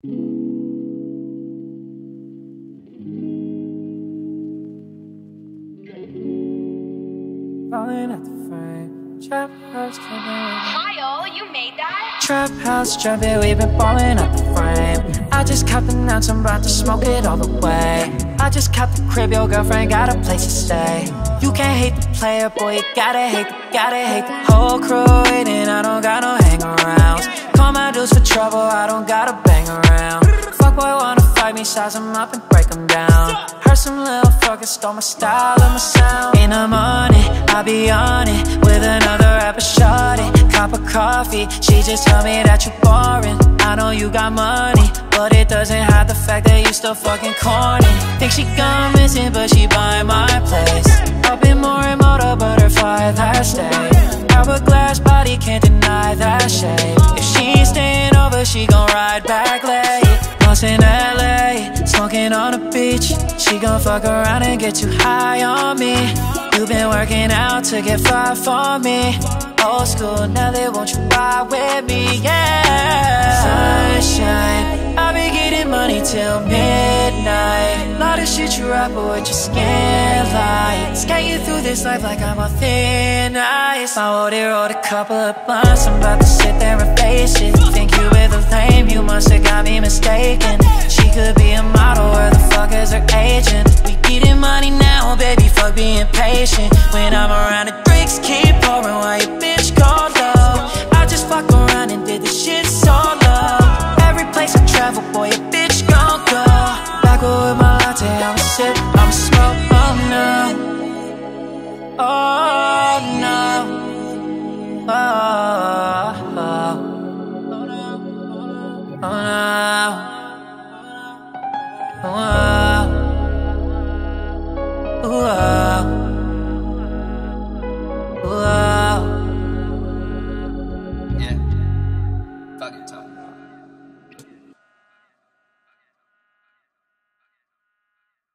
Falling at the frame. Trap house jumping. Kyle, you made that? Trap house jumping. We've been falling at the frame. I just copped an ounce. I'm about to smoke it all the way. I just copped the crib. Your girlfriend got a place to stay. You can't hate the player, boy. You gotta hate, the, gotta hate the whole crew waiting. I don't me, size them up and break them down. Heard some little fucker stole my style and my sound. In the morning, I'll be on it with another rapper shorty. Cup of coffee, she just told me that you're boring. I know you got money, but it doesn't hide the fact that you still fucking corny. Think she gone missing, but she buying my place. Up in motor butterfly that stay. Hourglass body can't deny that shape. If she ain't staying over, she gon' ride back smoking on the beach. She gon' fuck around and get too high on me. You been working out to get far for me. Old school, now they want you ride with me, yeah. Sunshine, I be getting money till midnight. Lot of shit you rap, but what your skin like. Skating through this life like I'm on thin ice. I already wrote a couple of blunts, I'm about to sit there and the her agent? We getting money now, baby, fuck being patient. When I'm around, the drinks keep pouring while your bitch called low. I just fuck around and did this shit solo. Every place I travel, boy, a bitch gon' go. Backwood with my latte, I'ma sip, I'ma smoke, oh no. Oh no. Oh, oh. Oh no. Oh, oh.